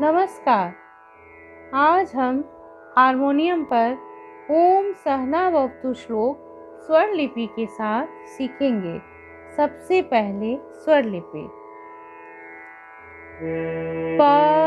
नमस्कार आज हम हारमोनियम पर ओम सहना वक्तु श्लोक स्वर लिपि के साथ सीखेंगे सबसे पहले स्वर लिपि पा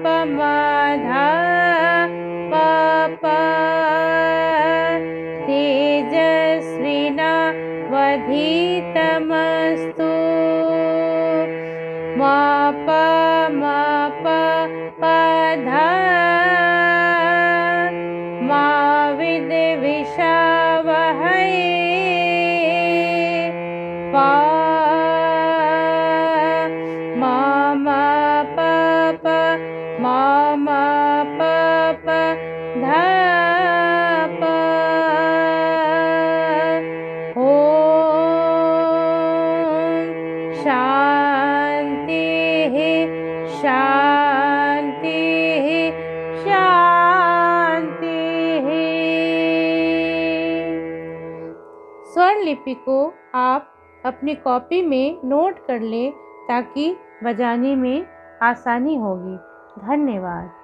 प माधा पप तेजस्विना वधीतमस्तु मा पध मा विद्विषावः स्वर्ण लिपि को आप अपनी कॉपी में नोट कर लें ताकि बजाने में आसानी होगी धन्यवाद